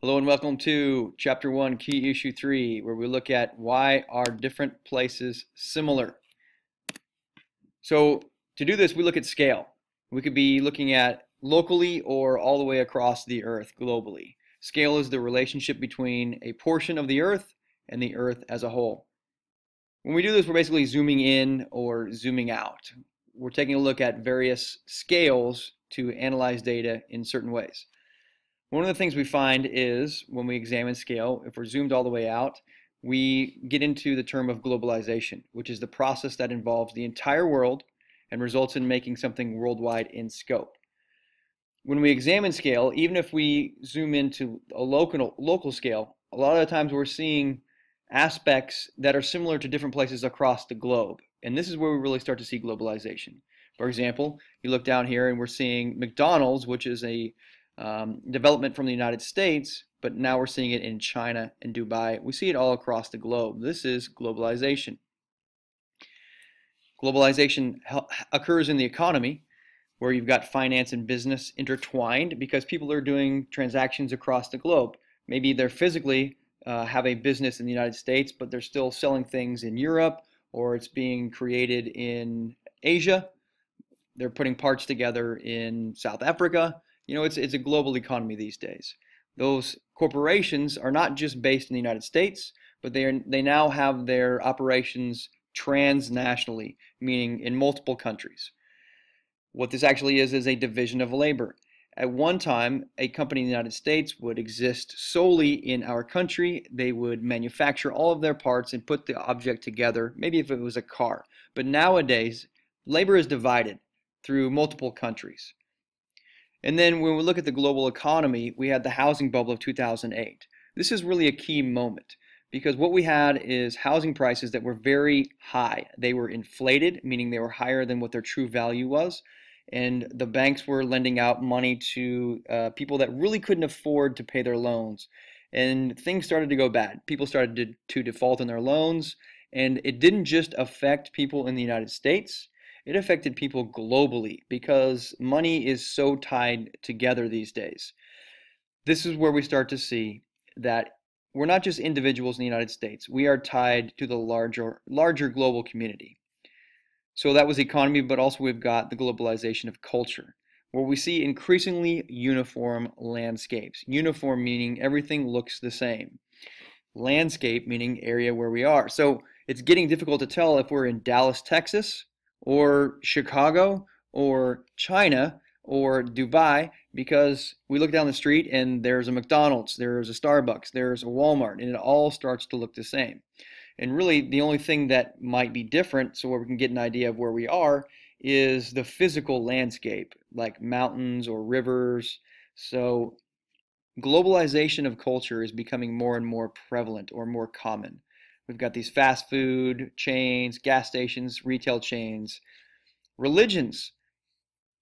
Hello and welcome to Chapter 1, Key Issue 3, where we look at why are different places similar. So to do this, we look at scale. We could be looking at locally or all the way across the Earth globally. Scale is the relationship between a portion of the Earth and the Earth as a whole. When we do this, we're basically zooming in or zooming out. We're taking a look at various scales to analyze data in certain ways. One of the things we find is when we examine scale, if we're zoomed all the way out, we get into the term of globalization, which is the process that involves the entire world and results in making something worldwide in scope. When we examine scale, even if we zoom into a local, local scale, a lot of the times we're seeing aspects that are similar to different places across the globe. And this is where we really start to see globalization. For example, you look down here and we're seeing McDonald's, which is a um, development from the United States, but now we're seeing it in China and Dubai. We see it all across the globe. This is globalization. Globalization occurs in the economy where you've got finance and business intertwined because people are doing transactions across the globe. Maybe they're physically uh, have a business in the United States, but they're still selling things in Europe or it's being created in Asia. They're putting parts together in South Africa you know, it's, it's a global economy these days. Those corporations are not just based in the United States, but they, are, they now have their operations transnationally, meaning in multiple countries. What this actually is is a division of labor. At one time, a company in the United States would exist solely in our country. They would manufacture all of their parts and put the object together, maybe if it was a car. But nowadays, labor is divided through multiple countries. And then when we look at the global economy, we had the housing bubble of 2008. This is really a key moment because what we had is housing prices that were very high. They were inflated, meaning they were higher than what their true value was. And the banks were lending out money to uh, people that really couldn't afford to pay their loans. And things started to go bad. People started to, to default on their loans. And it didn't just affect people in the United States, it affected people globally because money is so tied together these days. This is where we start to see that we're not just individuals in the United States. We are tied to the larger larger global community. So that was economy, but also we've got the globalization of culture, where we see increasingly uniform landscapes. Uniform meaning everything looks the same. Landscape meaning area where we are. So it's getting difficult to tell if we're in Dallas, Texas, or Chicago or China or Dubai because we look down the street and there's a McDonald's, there's a Starbucks, there's a Walmart, and it all starts to look the same. And really, the only thing that might be different, so where we can get an idea of where we are, is the physical landscape, like mountains or rivers. So, globalization of culture is becoming more and more prevalent or more common. We've got these fast food chains, gas stations, retail chains, religions.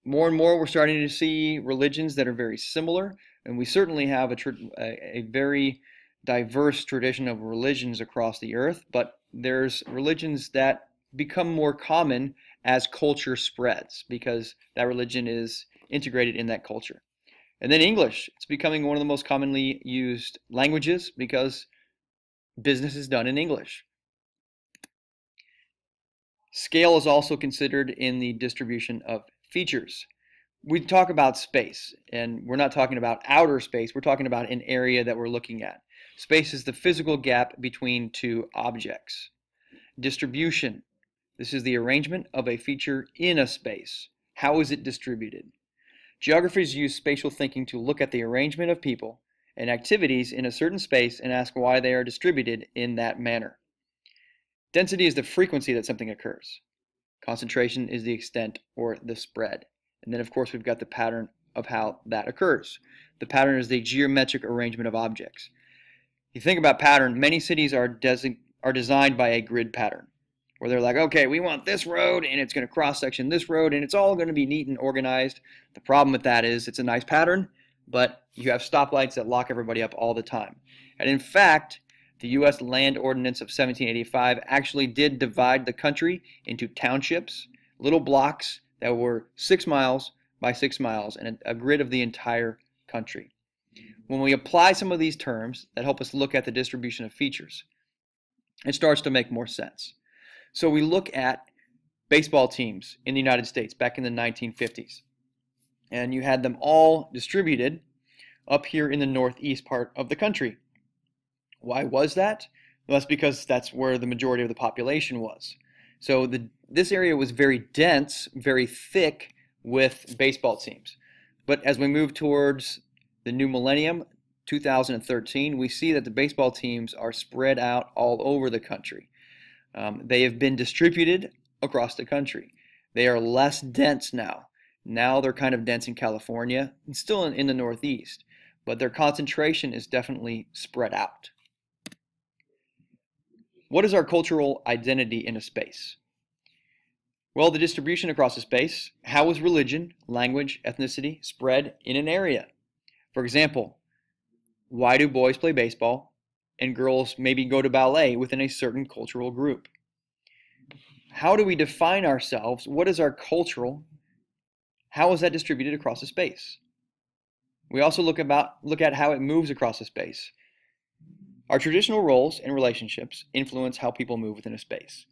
More and more, we're starting to see religions that are very similar, and we certainly have a, a, a very diverse tradition of religions across the earth, but there's religions that become more common as culture spreads because that religion is integrated in that culture. And then English, it's becoming one of the most commonly used languages because business is done in English. Scale is also considered in the distribution of features. We talk about space, and we're not talking about outer space, we're talking about an area that we're looking at. Space is the physical gap between two objects. Distribution. This is the arrangement of a feature in a space. How is it distributed? Geographers use spatial thinking to look at the arrangement of people and activities in a certain space and ask why they are distributed in that manner. Density is the frequency that something occurs. Concentration is the extent or the spread. And then of course we've got the pattern of how that occurs. The pattern is the geometric arrangement of objects. If you think about pattern, many cities are, are designed by a grid pattern where they're like, okay, we want this road and it's going to cross section this road and it's all going to be neat and organized. The problem with that is it's a nice pattern, but you have stoplights that lock everybody up all the time. And in fact, the U.S. Land Ordinance of 1785 actually did divide the country into townships, little blocks that were six miles by six miles, and a grid of the entire country. when we apply some of these terms that help us look at the distribution of features, it starts to make more sense. So we look at baseball teams in the United States back in the 1950s. And you had them all distributed up here in the northeast part of the country. Why was that? Well, that's because that's where the majority of the population was. So the, this area was very dense, very thick with baseball teams. But as we move towards the new millennium, 2013, we see that the baseball teams are spread out all over the country. Um, they have been distributed across the country. They are less dense now. Now they're kind of dense in California and still in, in the Northeast, but their concentration is definitely spread out. What is our cultural identity in a space? Well, the distribution across a space. How is religion, language, ethnicity spread in an area? For example, why do boys play baseball and girls maybe go to ballet within a certain cultural group? How do we define ourselves? What is our cultural? How is that distributed across a space? We also look about look at how it moves across a space. Our traditional roles and relationships influence how people move within a space.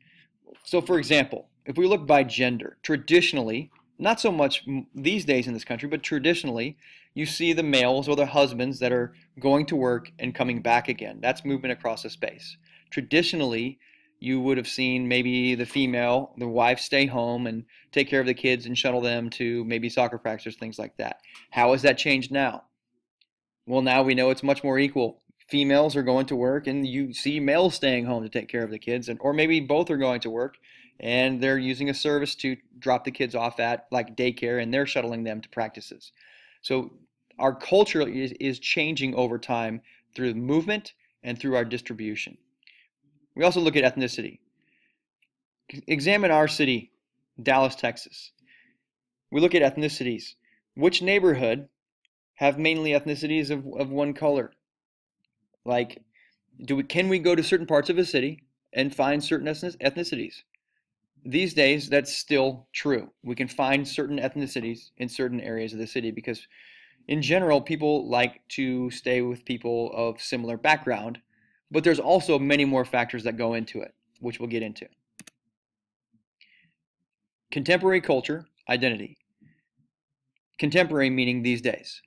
So for example, if we look by gender, traditionally, not so much these days in this country, but traditionally, you see the males or the husbands that are going to work and coming back again. That's movement across a space. Traditionally, you would have seen maybe the female, the wife stay home and take care of the kids and shuttle them to maybe soccer practice, things like that. How has that changed now? Well, now we know it's much more equal. Females are going to work and you see males staying home to take care of the kids and or maybe both are going to work and they're using a service to drop the kids off at like daycare and they're shuttling them to practices. So our culture is, is changing over time through movement and through our distribution. We also look at ethnicity. Examine our city, Dallas, Texas. We look at ethnicities. Which neighborhood have mainly ethnicities of, of one color? Like, do we, can we go to certain parts of a city and find certain ethnicities? These days, that's still true. We can find certain ethnicities in certain areas of the city because, in general, people like to stay with people of similar background but there's also many more factors that go into it, which we'll get into. Contemporary culture, identity. Contemporary meaning these days.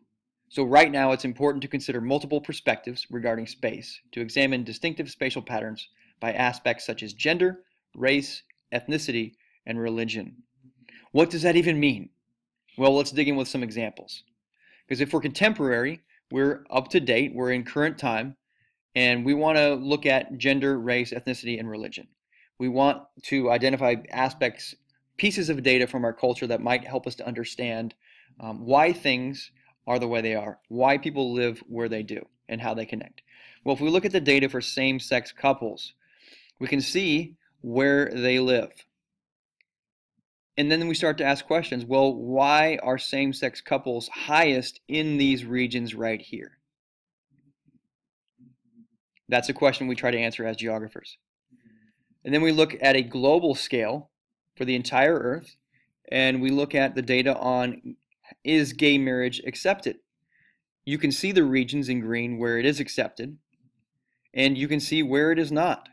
So right now it's important to consider multiple perspectives regarding space to examine distinctive spatial patterns by aspects such as gender, race, ethnicity, and religion. What does that even mean? Well, let's dig in with some examples. Because if we're contemporary, we're up to date, we're in current time, and we want to look at gender, race, ethnicity, and religion. We want to identify aspects, pieces of data from our culture that might help us to understand um, why things are the way they are, why people live where they do, and how they connect. Well, if we look at the data for same sex couples, we can see where they live. And then we start to ask questions well, why are same sex couples highest in these regions right here? That's a question we try to answer as geographers. Mm-hmm. And then we look at a global scale for the entire Earth, and we look at the data on is gay marriage accepted? You can see the regions in green where it is accepted, and you can see where it is not.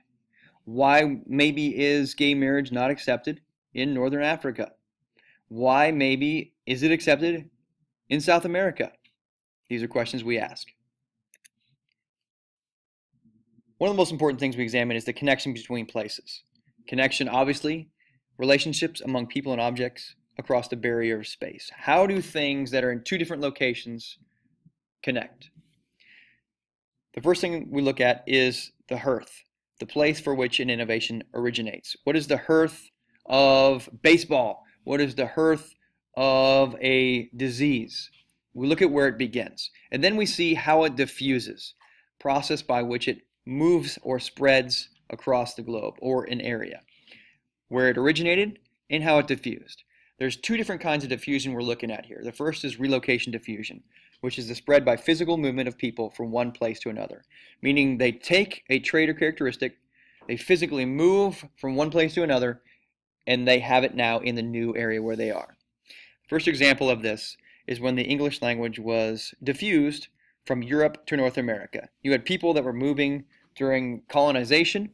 Why maybe is gay marriage not accepted in Northern Africa? Why maybe is it accepted in South America? These are questions we ask. One of the most important things we examine is the connection between places. Connection, obviously, relationships among people and objects across the barrier of space. How do things that are in two different locations connect? The first thing we look at is the hearth, the place for which an innovation originates. What is the hearth of baseball? What is the hearth of a disease? We look at where it begins. And then we see how it diffuses, process by which it moves or spreads across the globe or an area, where it originated and how it diffused. There's two different kinds of diffusion we're looking at here. The first is relocation diffusion, which is the spread by physical movement of people from one place to another, meaning they take a trait or characteristic, they physically move from one place to another, and they have it now in the new area where they are. First example of this is when the English language was diffused from Europe to North America. You had people that were moving during colonization.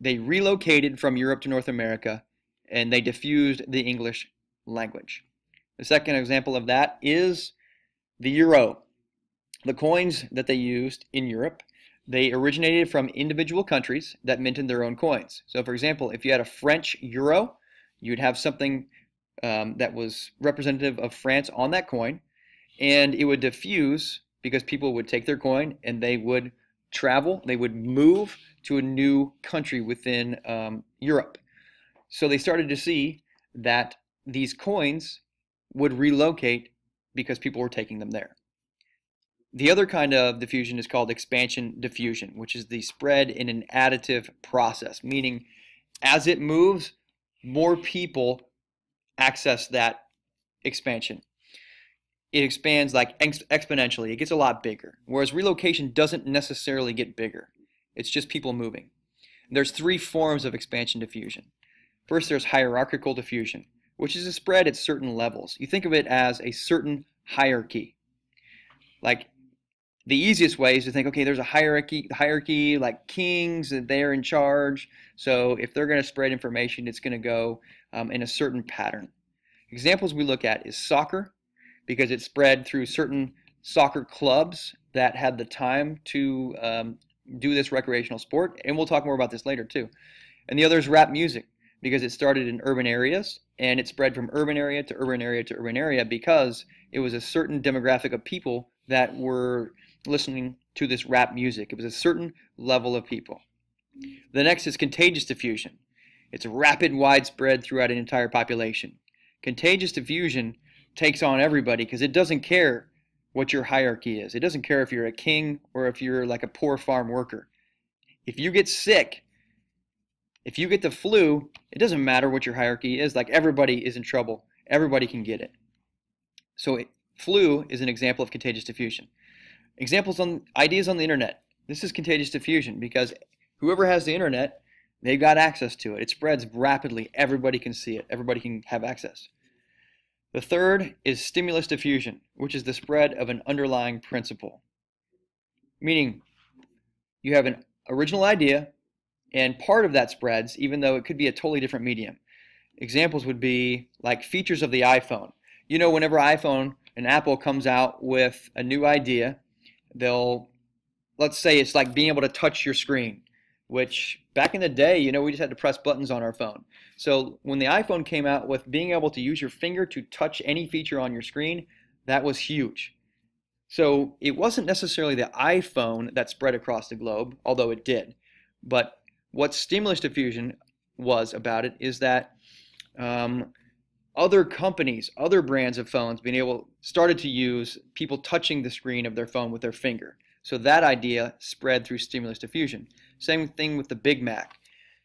They relocated from Europe to North America and they diffused the English language. The second example of that is the euro. The coins that they used in Europe, they originated from individual countries that minted their own coins. So for example, if you had a French euro, you'd have something um, that was representative of France on that coin, and it would diffuse because people would take their coin and they would travel, they would move to a new country within um, Europe. So they started to see that these coins would relocate because people were taking them there. The other kind of diffusion is called expansion diffusion, which is the spread in an additive process, meaning as it moves, more people access that expansion. It expands like ex exponentially. It gets a lot bigger. Whereas relocation doesn't necessarily get bigger. It's just people moving. There's three forms of expansion diffusion. First, there's hierarchical diffusion, which is a spread at certain levels. You think of it as a certain hierarchy. Like the easiest way is to think, okay, there's a hierarchy, hierarchy like kings, they're in charge. So if they're going to spread information, it's going to go um, in a certain pattern. Examples we look at is soccer, because it spread through certain soccer clubs that had the time to um, do this recreational sport. And we'll talk more about this later too. And the other is rap music, because it started in urban areas and it spread from urban area to urban area to urban area because it was a certain demographic of people that were listening to this rap music. It was a certain level of people. The next is contagious diffusion. It's rapid, widespread throughout an entire population. Contagious diffusion takes on everybody because it doesn't care what your hierarchy is. It doesn't care if you're a king or if you're like a poor farm worker. If you get sick, if you get the flu, it doesn't matter what your hierarchy is. Like everybody is in trouble. Everybody can get it. So it, flu is an example of contagious diffusion. Examples on ideas on the internet. This is contagious diffusion because whoever has the internet, they've got access to it. It spreads rapidly. Everybody can see it. Everybody can have access. The third is stimulus diffusion, which is the spread of an underlying principle. Meaning, you have an original idea, and part of that spreads, even though it could be a totally different medium. Examples would be like features of the iPhone. You know, whenever iPhone and Apple comes out with a new idea, they'll let's say it's like being able to touch your screen which back in the day you know we just had to press buttons on our phone so when the iphone came out with being able to use your finger to touch any feature on your screen that was huge so it wasn't necessarily the iphone that spread across the globe although it did but what stimulus diffusion was about it is that um, other companies, other brands of phones being able started to use people touching the screen of their phone with their finger. So that idea spread through stimulus diffusion. Same thing with the Big Mac.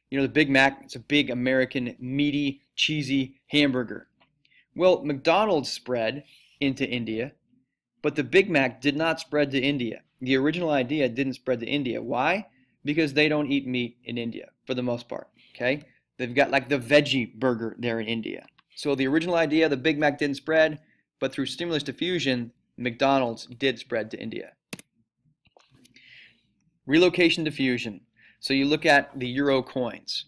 You know, the Big Mac, it's a big American meaty, cheesy hamburger. Well, McDonald's spread into India, but the Big Mac did not spread to India. The original idea didn't spread to India. Why? Because they don't eat meat in India for the most part. Okay? They've got like the veggie burger there in India. So the original idea, the Big Mac didn't spread, but through stimulus diffusion, McDonald's did spread to India. Relocation diffusion. So you look at the euro coins.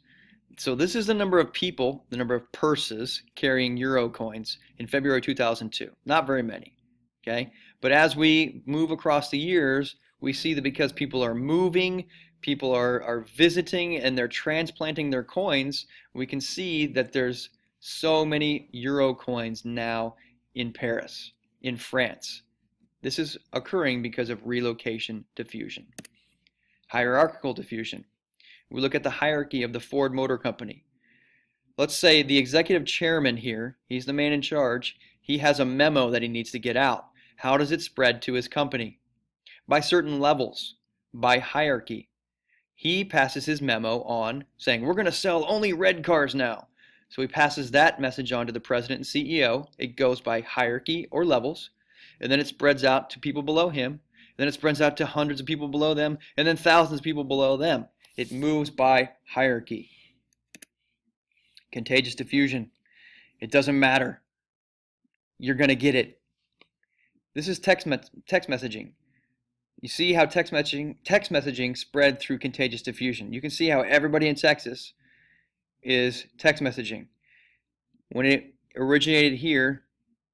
So this is the number of people, the number of purses carrying euro coins in February 2002. Not very many, okay? But as we move across the years, we see that because people are moving, people are, are visiting, and they're transplanting their coins, we can see that there's so many euro coins now in Paris, in France. This is occurring because of relocation diffusion. Hierarchical diffusion. We look at the hierarchy of the Ford Motor Company. Let's say the executive chairman here, he's the man in charge, he has a memo that he needs to get out. How does it spread to his company? By certain levels, by hierarchy. He passes his memo on saying, we're going to sell only red cars now. So he passes that message on to the president and CEO. It goes by hierarchy or levels, and then it spreads out to people below him. Then it spreads out to hundreds of people below them, and then thousands of people below them. It moves by hierarchy. Contagious diffusion. It doesn't matter. You're going to get it. This is text, me text messaging. You see how text messaging, text messaging spread through contagious diffusion. You can see how everybody in Texas is text messaging. When it originated here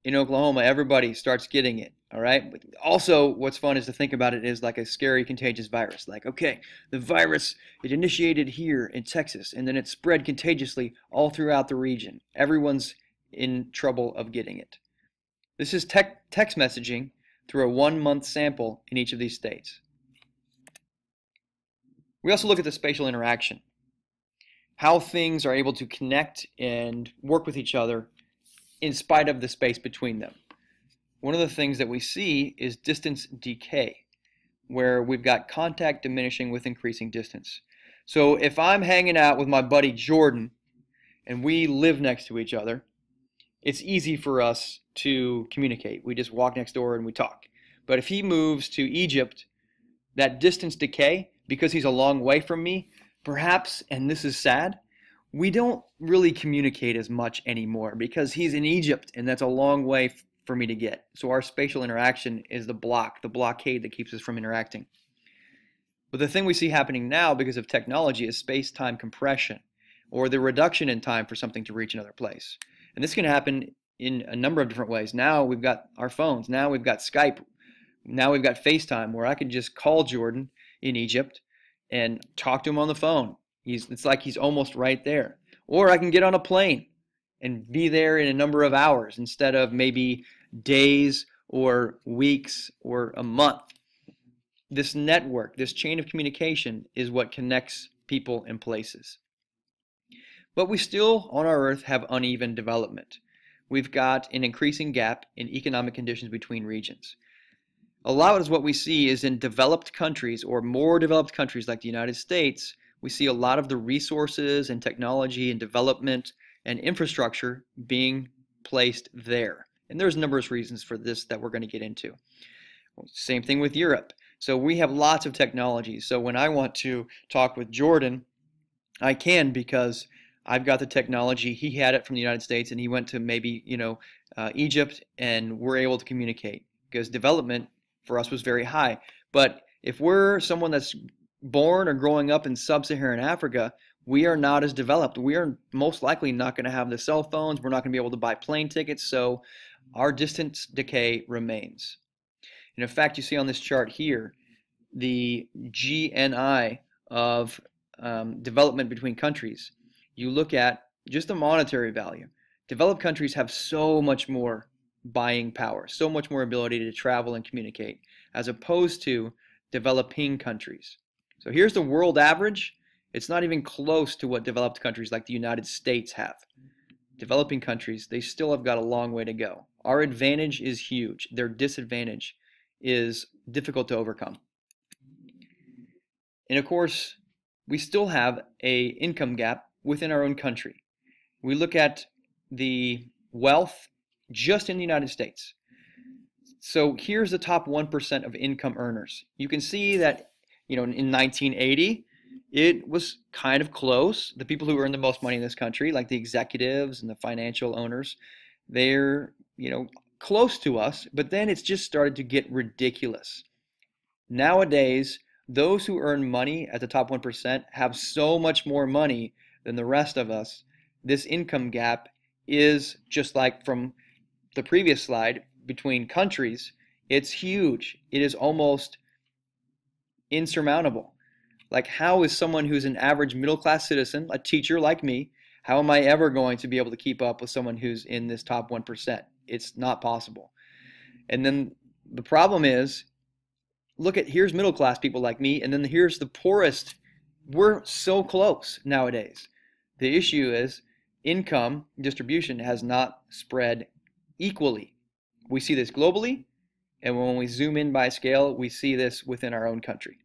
in Oklahoma, everybody starts getting it. All right. Also, what's fun is to think about it is like a scary contagious virus. Like, okay, the virus it initiated here in Texas, and then it spread contagiously all throughout the region. Everyone's in trouble of getting it. This is text messaging through a one-month sample in each of these states. We also look at the spatial interaction, how things are able to connect and work with each other in spite of the space between them one of the things that we see is distance decay, where we've got contact diminishing with increasing distance. So if I'm hanging out with my buddy Jordan and we live next to each other, it's easy for us to communicate. We just walk next door and we talk. But if he moves to Egypt, that distance decay, because he's a long way from me, perhaps, and this is sad, we don't really communicate as much anymore because he's in Egypt and that's a long way for me to get. So our spatial interaction is the block, the blockade that keeps us from interacting. But the thing we see happening now because of technology is space-time compression or the reduction in time for something to reach another place. And this can happen in a number of different ways. Now we've got our phones. Now we've got Skype. Now we've got FaceTime where I can just call Jordan in Egypt and talk to him on the phone. He's, it's like he's almost right there. Or I can get on a plane and be there in a number of hours instead of maybe days or weeks or a month. This network, this chain of communication is what connects people and places. But we still, on our Earth, have uneven development. We've got an increasing gap in economic conditions between regions. A lot of what we see is in developed countries or more developed countries like the United States, we see a lot of the resources and technology and development and infrastructure being placed there. And there's numerous reasons for this that we're going to get into. Same thing with Europe. So we have lots of technology. So when I want to talk with Jordan, I can because I've got the technology. He had it from the United States, and he went to maybe you know uh, Egypt, and we're able to communicate because development for us was very high. But if we're someone that's born or growing up in sub-Saharan Africa, we are not as developed. We are most likely not going to have the cell phones. We're not going to be able to buy plane tickets. So our distance decay remains. And in fact, you see on this chart here, the GNI of um, development between countries. You look at just the monetary value. Developed countries have so much more buying power, so much more ability to travel and communicate, as opposed to developing countries. So here's the world average it's not even close to what developed countries like the United States have. Developing countries, they still have got a long way to go. Our advantage is huge. Their disadvantage is difficult to overcome. And of course, we still have a income gap within our own country. We look at the wealth just in the United States. So here's the top 1% of income earners. You can see that, you know, in 1980, it was kind of close. The people who earn the most money in this country, like the executives and the financial owners, they're, you know, close to us, but then it's just started to get ridiculous. Nowadays, those who earn money at the top 1% have so much more money than the rest of us. This income gap is just like from the previous slide between countries, it's huge. It is almost insurmountable. Like, how is someone who's an average middle class citizen, a teacher like me, how am I ever going to be able to keep up with someone who's in this top 1%? It's not possible. And then the problem is look at here's middle class people like me, and then here's the poorest. We're so close nowadays. The issue is income distribution has not spread equally. We see this globally, and when we zoom in by scale, we see this within our own country.